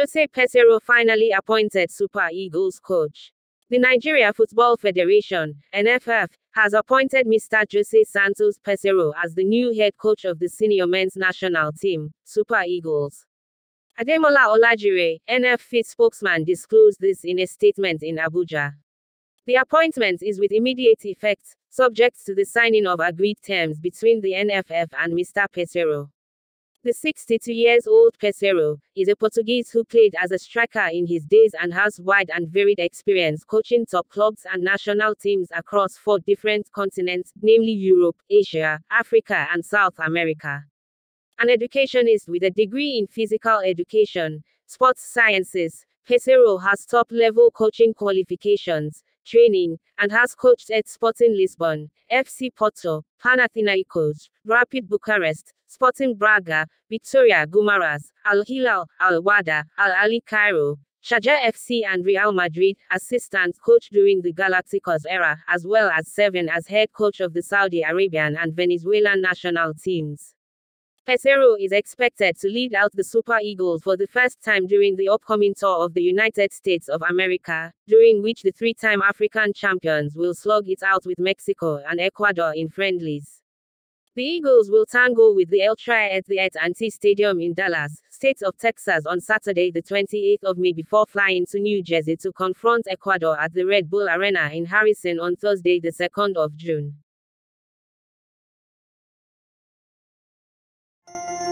Jose Peseiro finally appointed Super Eagles coach. The Nigeria Football Federation, NFF, has appointed Mr. Jose Santos Peseiro as the new head coach of the senior men's national team, Super Eagles. Ademola Olajire, NFF spokesman disclosed this in a statement in Abuja. The appointment is with immediate effect, subject to the signing of agreed terms between the NFF and Mr. Peseiro. The 62 years old Peseiro is a Portuguese who played as a striker in his days and has wide and varied experience coaching top clubs and national teams across four different continents, namely Europe, Asia, Africa, and South America. An educationist with a degree in physical education, sports sciences, Peseiro has top level coaching qualifications, training, and has coached at Sporting Lisbon, FC Porto, Panathinaikos, Rapid Bucharest, Sporting Braga, Victoria Guimarães, Al Hilal, Al Wahda, Al Ahly Cairo, Sharjah FC and Real Madrid, assistant coach during the Galacticos era, as well as serving as head coach of the Saudi Arabian and Venezuelan national teams. Peseiro is expected to lead out the Super Eagles for the first time during the upcoming tour of the United States of America, during which the three-time African champions will slug it out with Mexico and Ecuador in friendlies. The Eagles will tango with the El Tri at the AT&T Stadium in Dallas, state of Texas on Saturday the 28th of May before flying to New Jersey to confront Ecuador at the Red Bull Arena in Harrison on Thursday the 2nd of June. you